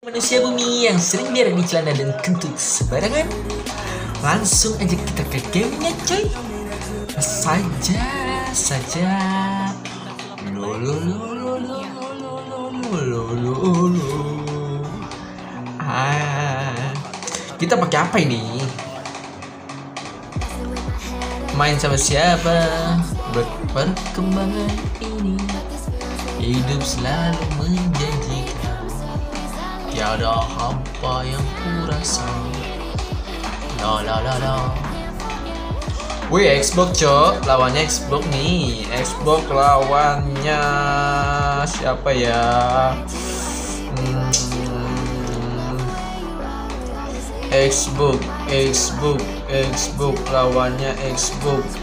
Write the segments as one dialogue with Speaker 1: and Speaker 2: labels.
Speaker 1: Manusia bumi yang sering berak di celana dan kentut sembarangan Langsung aja kita ke gamenya coy. Saja, saja. Lo lo lo Ah, Kita pakai apa ini? Main sama siapa? Buat perkembangan ini. Hidup selalu menjanjikan Tiada hampa yang kurasa. La la la la. Wih Xbox cok. Lawannya Xbox nih. Xbox lawannya Siapa ya? Hmm, Xbox Xbox Xbox. Lawannya Xbox.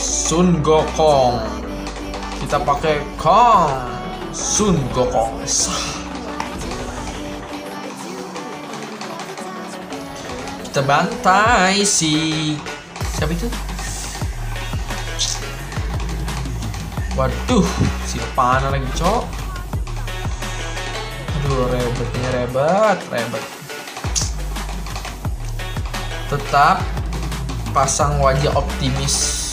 Speaker 1: Sun Gokong. Kita pakai Kong. Sun Gokong kita bantai si siapa itu? Waduh si panah lagi cok. Aduh rebetnya rebet rebet. Tetap pasang wajah optimis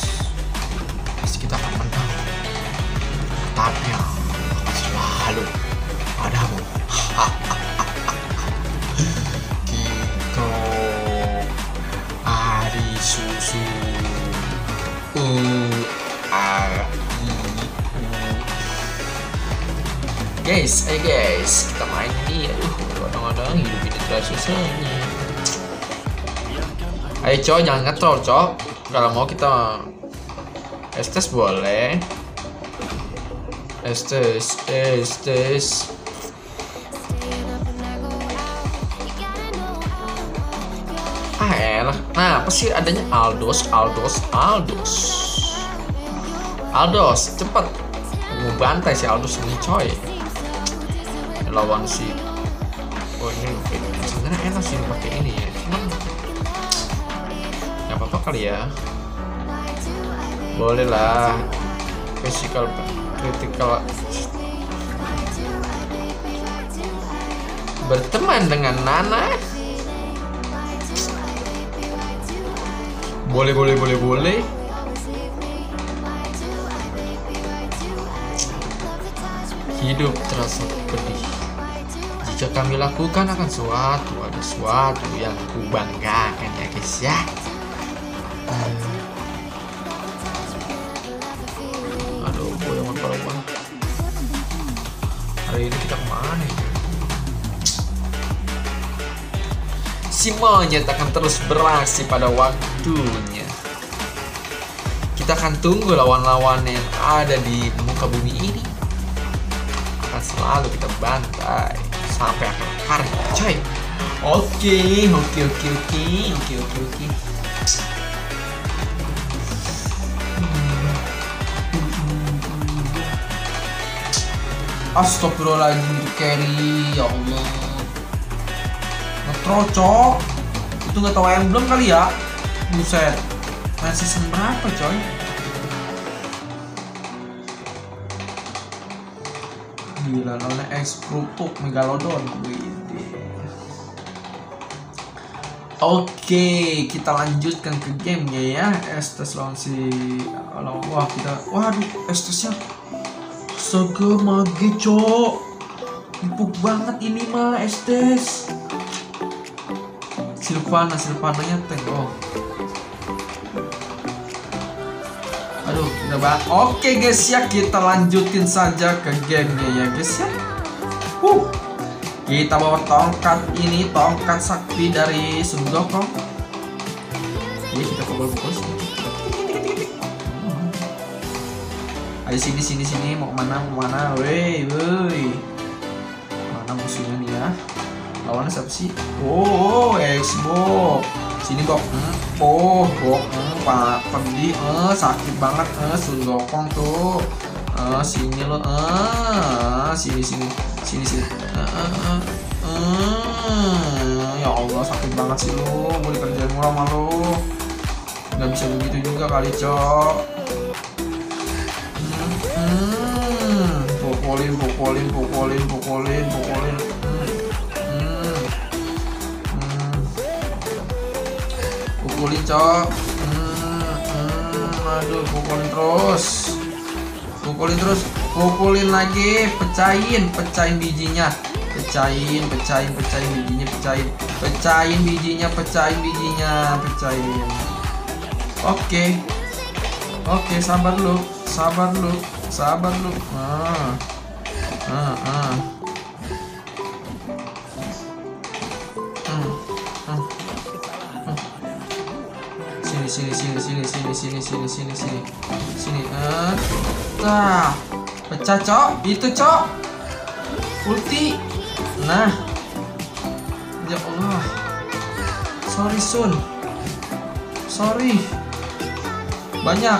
Speaker 1: Guys, eh guys, kita main ini aduh kadang-kadang hidup ini terasa susahnya Ayo cowok jangan ngetrol cowok Kalau mau kita Estes boleh. Estes, estes. Ah elah. Nah apa sih adanya Aldos, Aldos, Aldos? Aldos, cepet. Mau bantai si Aldos ini coy Lawan si Oh ini sebenarnya enak sih pakai ini ya. Cuman Gak apa-apa kali ya. Boleh lah. Physical Critical. Berteman dengan Nana. Boleh, boleh, boleh, boleh. Hidup terasa pedih. Jika kami lakukan akan suatu, ada suatu yang kubanggakan ya guys ya. Hmm. Aduh, gue yang lupa Hari ini kita ke mana ya? si monyet akan terus beraksi pada waktunya. Kita akan tunggu lawan-lawan yang ada di muka bumi ini. Akan selalu kita bantai sampai akhir hari, coy. Oke, oke, oke, oke, oke, oke, oke. Astagfirullahaladzim untuk carry, ya Allah. Ngetrocok itu nggak tahu emblem kali ya? Buset. Main season berapa coy gila nona X kerupuk megalodon Oke, kita lanjutkan ke gamenya ya. Estes lawan si wah kita waduh Estesnya Astaga mage cok Empuk banget ini mah Estes Silvana, Silvananya tank oh. Aduh, udah banget. Oke guys ya, kita lanjutin saja ke gamenya ya guys ya. Uh, kita bawa tongkat ini, tongkat sakti dari Sun Gokong. Iya, kita pukul-pukul. Ayo sini sini sini mau ke mana mau ke mana, woi woi. Mana musuhnya nih ya? lawannya siapa sih? Oh, Xbox. Sini bok, hmm. oh, bok, hmm. pak, pergi, eh, sakit banget, eh, sunggokong tuh, eh, sini lo, eh, sini sini, sini sini, eh, eh, ya Allah sakit banget sih lo, gue dikerjain murah sama lo, nggak bisa begitu juga kali cok. Hmm, hmm. pukulin, pukulin, pukulin, pukulin, pukulin. Hmm. pukulin cok. Hmm, hmm, aduh pukulin terus. Pukulin terus pukulin lagi pecahin pecahin bijinya. Pecahin pecahin pecahin bijinya pecahin. Pecahin bijinya pecahin bijinya pecahin. Oke. Oke sabar lu sabar lu sabar lu. Ah ah ah sini sini sini sini sini sini sini sini sini. Sini eh. Tah pecah cok. Itu cok. Ulti. Nah. Ya Allah. Sorry Sun. Sorry. Banyak.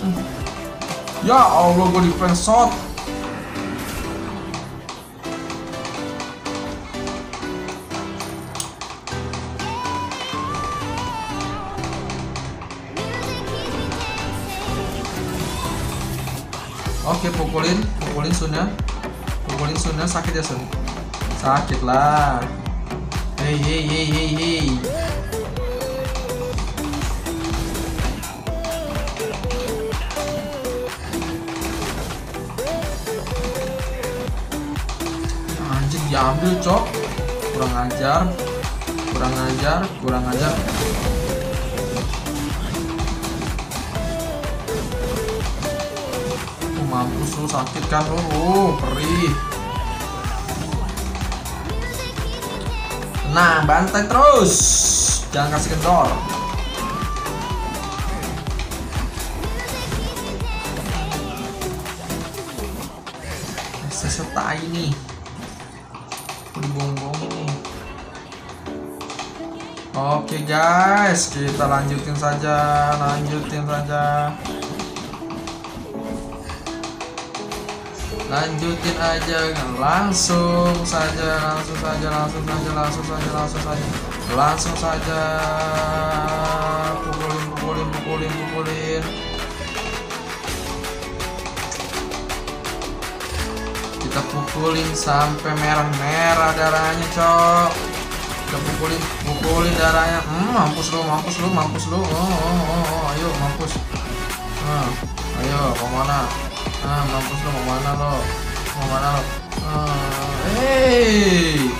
Speaker 1: Hmm. ya Allah gue di shot Oke pukulin, pukulin Sunnya, pukulin Sunnya sakit ya Sun, sakit lah. Hei hei hei hei hei. Anjir diambil cok, kurang ajar, kurang ajar, kurang ajar. Mampus lu sakit kan lu, oh, perih. Nah, bantai terus. Jangan kasih kendor. Seserta ini. Dibuang-buang ini. Oke guys, kita lanjutin saja, lanjutin saja. Lanjutin aja langsung saja langsung saja langsung saja langsung saja langsung saja. Langsung saja. Pukulin pukulin pukulin pukulin. Kita pukulin sampai merah-merah darahnya cok. Kita pukulin pukulin darahnya. Hmm, mampus lu mampus lu mampus lu. Oh, oh, oh, oh. ayo mampus. Ah, ayo ke mana ah mampus lo mau mana lo mau mana lo ah, hey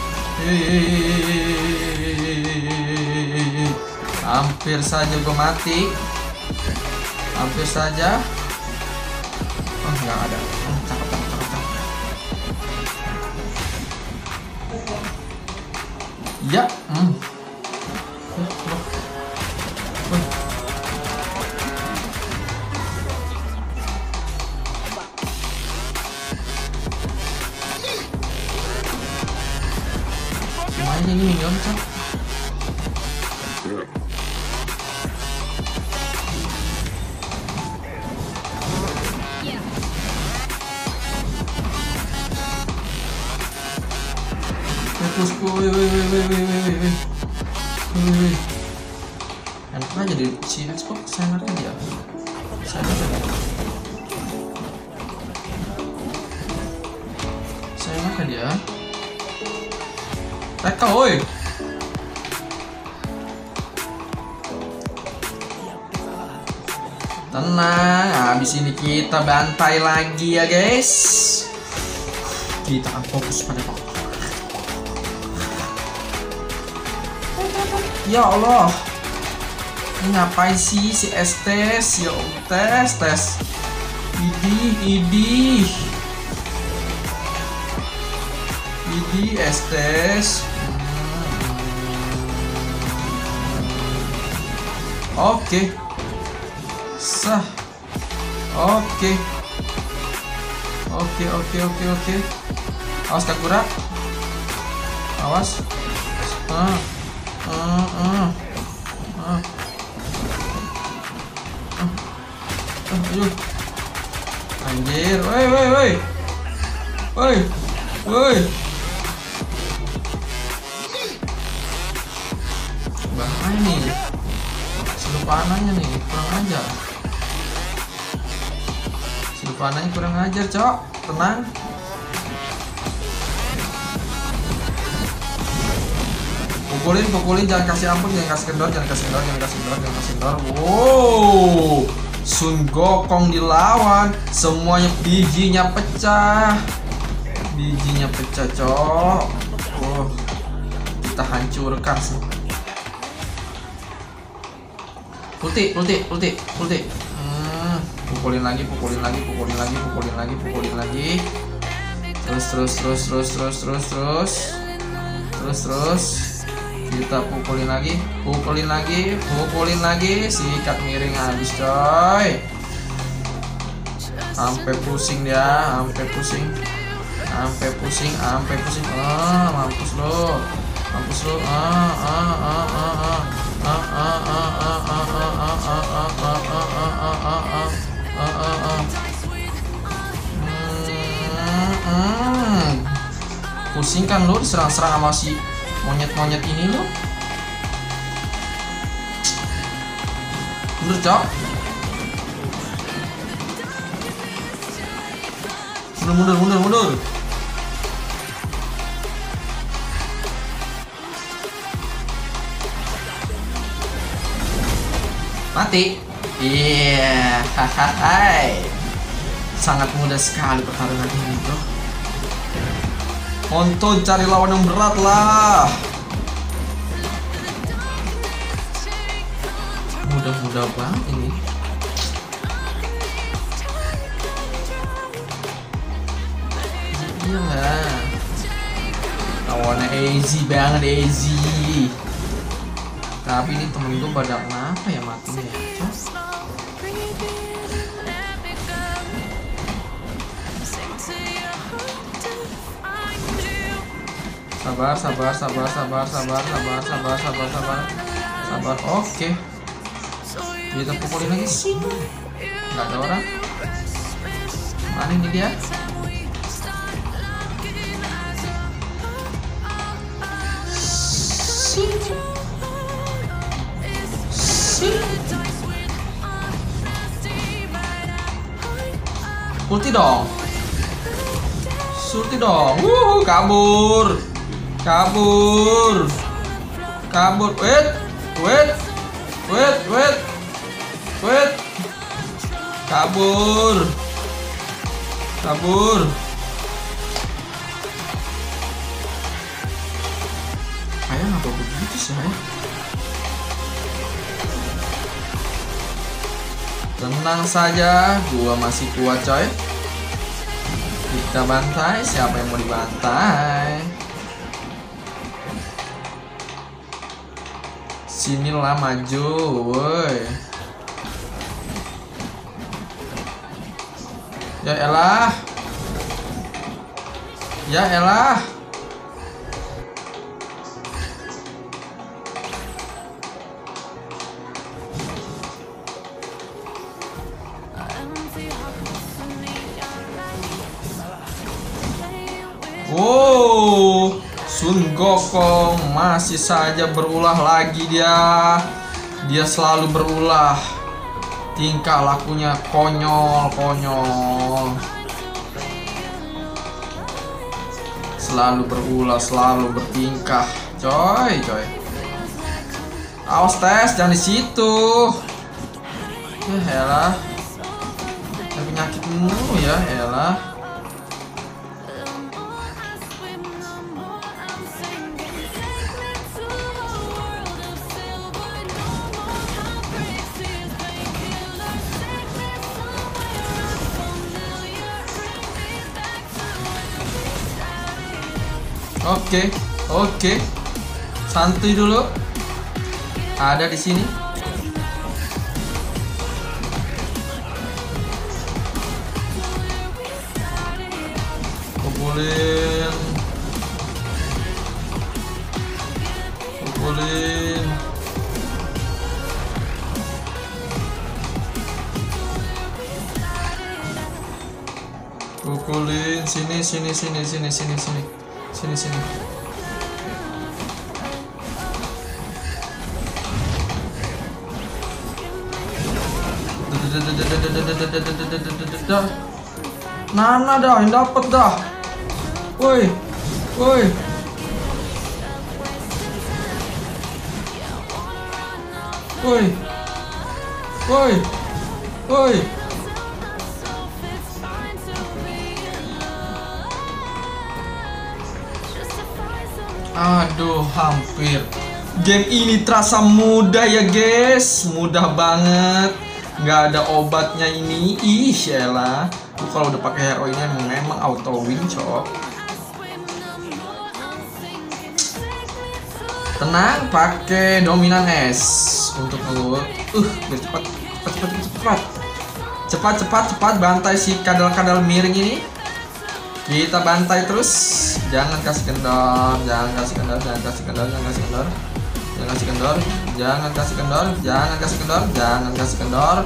Speaker 1: hampir saja gue mati hampir saja oh nggak ada oh, ya hmm. Enak aja di si Xbox saya ngerti dia. Saya ngerti dia. Saya dia. Teka woi Tenang, habis ini kita bantai lagi ya guys. Kita akan fokus pada kok Ya Allah Ngapain sih si Estes tes, ya tes tes. idi idi Idih S. Oke. Sah. Oke. Oke, oke, oke, oke. Awas Takura. Awas. Ah. Uh, ah, ah. ah. Ayo. Anjir, woi woi woi. Woi. Woi. Bahaya nih. Panahnya nih, kurang ajar. Panahnya kurang ajar, Cok. Tenang. pukulin pukulin jangan kasih ampun jangan kasih kendor jangan kasih kendor jangan kasih kendor jangan kasih kendor wow Sun Gokong dilawan. Semuanya bijinya pecah. Bijinya pecah cok. Oh kita hancurkan sih. Ulti ulti ulti ulti hmm, pukulin lagi pukulin lagi pukulin lagi pukulin lagi pukulin lagi. Terus terus terus terus terus terus terus. Terus terus kita pukulin lagi pukulin lagi pukulin lagi sikat miring habis coy sampai pusing dia sampai pusing sampai pusing sampai pusing ah mampus lo mampus lo ah ah ah ah ah pusing kan lu diserang-serang sama si monyet-monyet ini lo mundur cok? Mundur mundur mundur mundur. Mati. Iya. Hahaha sangat mudah sekali pertarungan ini bro Onton cari lawan yang berat lah. Mudah-mudah banget ini. Iya. Lah lawannya easy banget easy tapi ini temen gue pada kenapa ya matinya ya sabar sabar sabar sabar sabar sabar sabar sabar sabar sabar oke kita pukulin lagi nggak ada orang mana ini dia Sini. Ulti dong. Surti dong. Wuh, kabur. Kabur. Kabur. Wait. Wait. Wait, wait. Wait. Kabur. Kabur. Ayah ngapa begitu sih, ayah? Tenang saja, gua masih kuat coy. Kita bantai, siapa yang mau dibantai? Sinilah maju, woi. Ya elah. Ya elah. Gokong masih saja berulah lagi dia. Dia selalu berulah. Tingkah lakunya konyol, konyol. Selalu berulah, selalu bertingkah. Coy, coy. Awas tes, jangan di situ. Ya elah. Penyakit mulu ya, elah. Oke, oke. Santuy dulu. Ada di sini. Kumpulin. Kumpulin. Pukulin sini sini sini sini sini sini sini sini Nana dah yang dapat dah. Woi. Woi. Woi. Woi. Woi. Aduh, hampir. Game ini terasa mudah ya, guys. Mudah banget. Nggak ada obatnya ini. Ih. Tuh kalau udah pakai hero ini emang, memang auto win, cok. Tenang, pakai dominan S untuk ngelut. Uh, biar cepat, cepat, cepat, cepat. Cepat, cepat, cepat bantai si kadal-kadal miring ini. Kita bantai terus. Jangan kasih kendor, jangan kasih kendor, jangan kasih kendor, jangan kasih kendor. Jangan kasih kendor, jangan kasih kendor, jangan kasih kendor, jangan kasih kendor.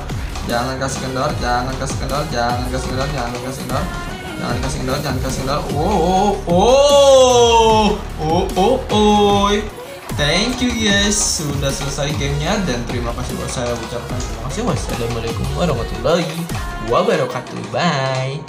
Speaker 1: Jangan kasih kendor, jangan kasih kendor, jangan kasih kendor, jangan kasih kendor. Jangan kasih kendor, jangan kasih kendor. Oh, oh, oh, oh, oh. Thank you guys sudah selesai gamenya dan terima kasih buat saya ucapkan terima kasih wassalamualaikum warahmatullahi wabarakatuh bye